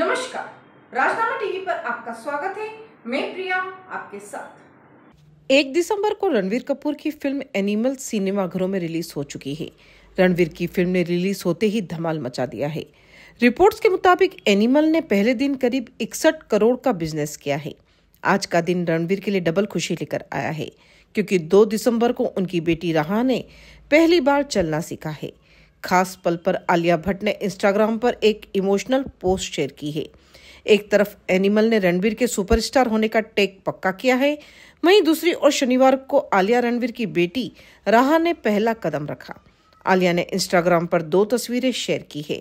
नमस्कार। राजनामा टीवी पर आपका स्वागत है। मैं प्रिया, आपके साथ। एक दिसंबर को रणवीर कपूर की फ़िल्म एनिमल सिनेमाघरों में रिलीज़ हो चुकी है। रणवीर की फ़िल्म ने रिलीज़ होते ही धमाल मचा दिया है। रिपोर्ट्स के मुताबिक एनिमल ने पहले दिन करीब इकसठ करोड़ का बिज़नेस किया है। आज का दिन रणवीर के लिए डबल खुशी लेकर आया है, क्योंकि 2 दिसंबर को उनकी बेटी राहा ने पहली बार चलना सीखा है। खास पल पर आलिया भट्ट ने इंस्टाग्राम पर एक इमोशनल पोस्ट शेयर की है। एक तरफ़ एनिमल ने रणवीर के सुपरस्टार होने का टेक पक्का किया है, वहीं दूसरी ओर शनिवार को आलिया रणवीर की बेटी राहा ने पहला कदम रखा। आलिया ने इंस्टाग्राम पर दो तस्वीरें शेयर की है।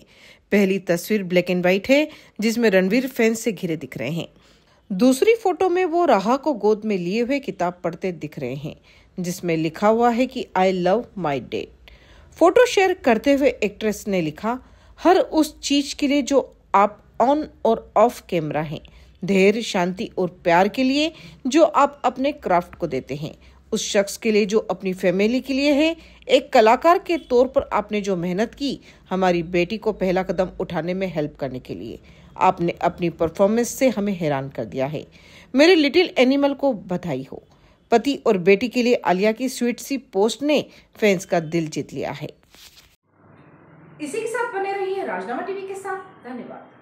पहली तस्वीर ब्लैक एंड व्हाइट है, जिसमें रणवीर फैंस से घिरे दिख रहे हैं। दूसरी फ़ोटो में वो राहा को गोद में लिए हुए किताब पढ़ते दिख रहे हैं, जिसमें लिखा हुआ है कि I love my date photo share करते हुए एक्ट्रेस ने लिखा, हर उस चीज़ के लिए जो आप ऑन और ऑफ़ कैमरा हैं। धैर्य शांति और प्यार के लिए जो आप अपने क्राफ्ट को देते हैं। उस शख्स के लिए जो अपनी फैमिली के लिए है। एक कलाकार के तौर पर आपने जो मेहनत की, हमारी बेटी को पहला कदम उठाने में हेल्प करने के लिए। आपने अपनी परफॉर्मेंस से हमें हैरान कर दिया है। मेरे लिटिल एनिमल को बधाई हो। पति और बेटी के लिए आलिया की स्वीट सी पोस्ट ने फैंस का दिल जीत लिया है। इसी के साथ बने रहिए राजनामा टीवी के साथ। धन्यवाद।